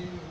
the